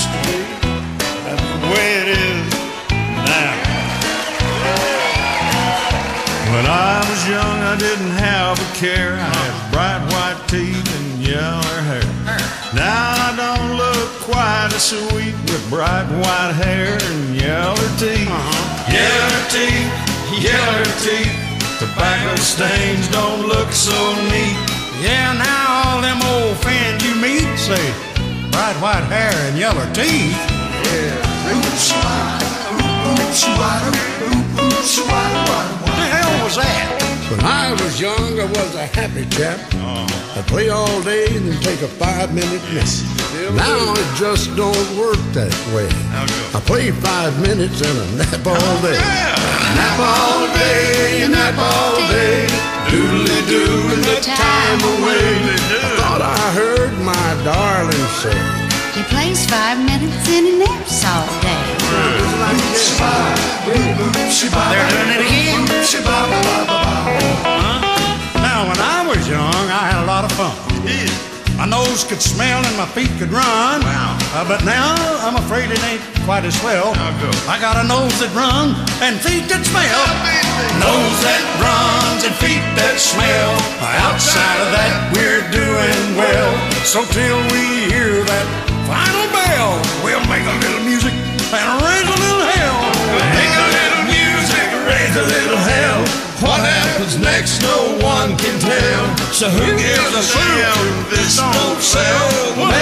used to be. The way it is now. When I was young, I didn't have a care. I had bright white teeth and yellow hair. Now I don't look quite as sweet with bright white hair and yellow teeth. Yellow teeth, yellow teeth. Tobacco stains don't look so neat. Yeah, and yellow teeth. What the hell was that? When I was young, I was a happy chap. I'd play all day and then take a five minute nap. Now it just don't work that way. I play five minutes and a nap all day. Nap all day, nap all day. Doodly doing the time away. I thought I heard my darling say. He plays five minutes and he naps all day. They're doing it again. Now, when I was young, I had a lot of fun. My nose could smell and my feet could run. Wow. Uh, but now I'm afraid it ain't quite as well. How go? I got a nose that runs and feet that smell. Nose that runs and feet that smell. Outside of that, we're doing well. So till we hear that final bell, we'll make a little music and raise a little hell. Make a little music, raise a little hell. What happens next, no one can tell. So who gives a if this don't sell? Make a little